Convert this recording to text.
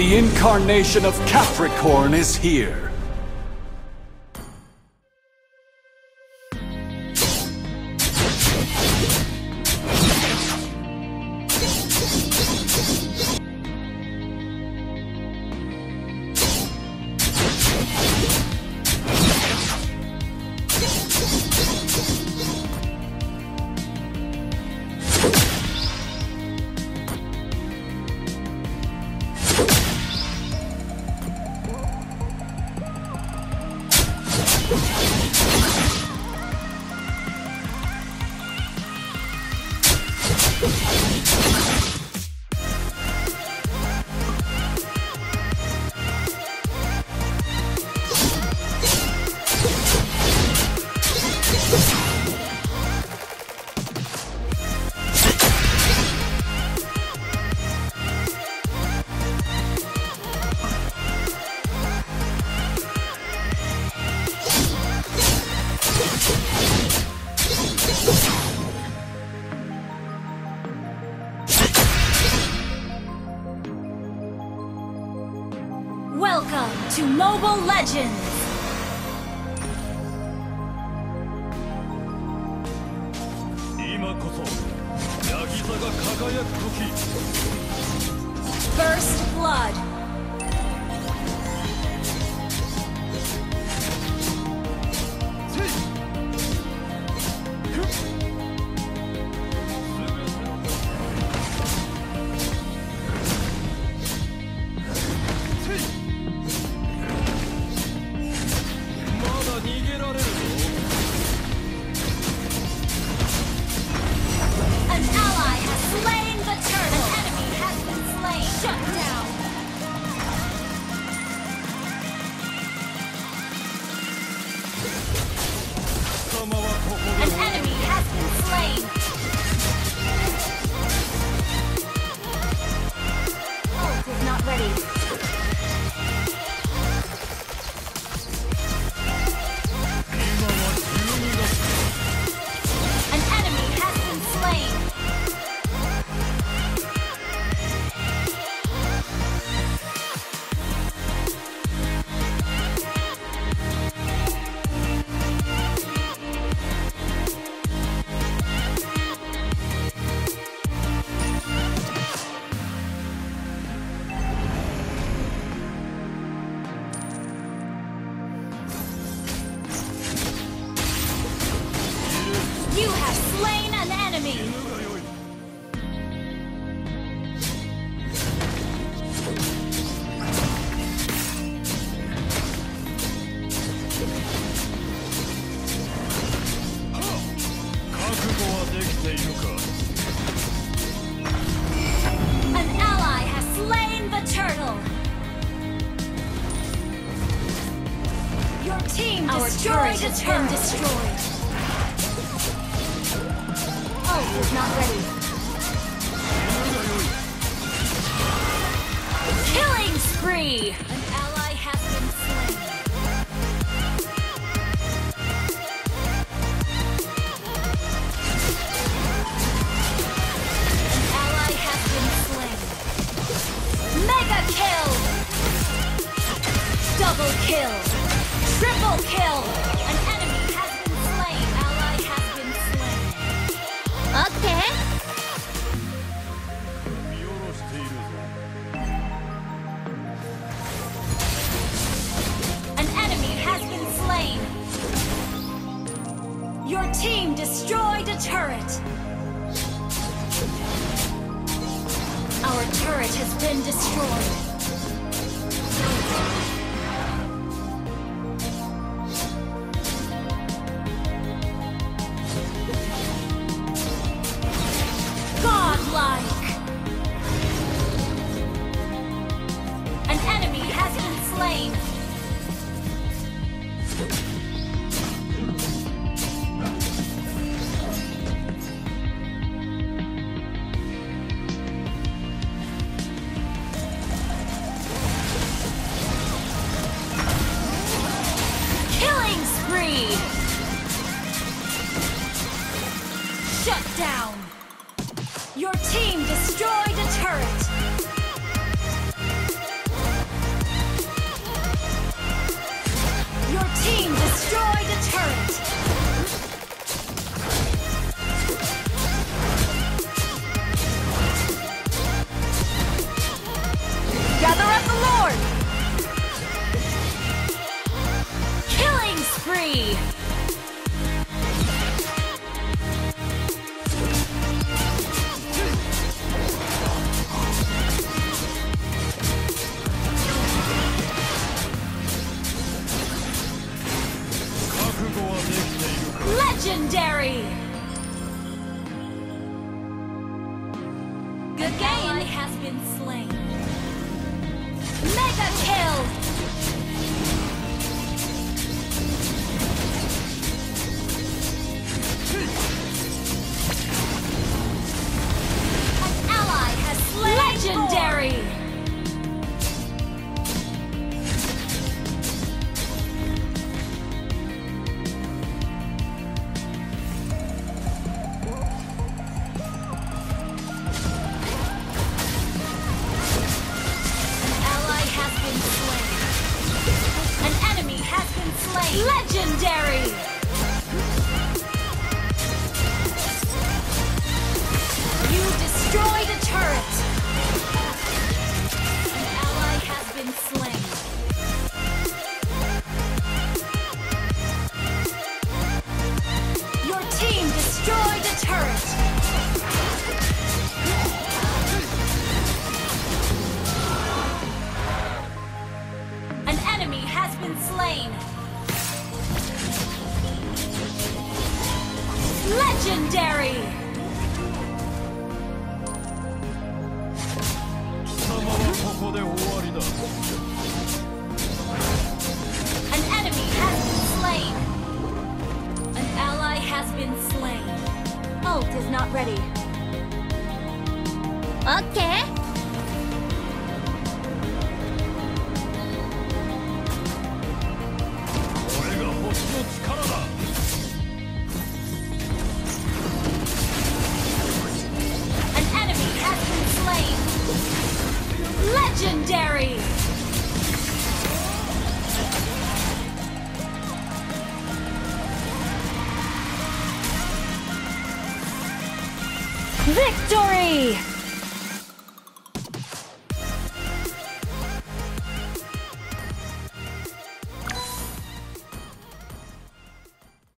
The incarnation of Capricorn is here. Welcome to Mobile Legends! First Blood. Shut team Our destroyed turret has been destroyed. Oh, Ult is not ready. Killing spree! An ally has been slain. An ally has been slain. Mega kill! Double kill! Triple kill! An enemy has been slain. Ally has been slain. Okay. An enemy has been slain. Your team destroyed a turret. Our turret has been destroyed. Spree! Shut down! Your team destroyed a turret! has been slain. Legendary! Legendary! An enemy has been slain! An ally has been slain. Ult is not ready. Okay. Victory!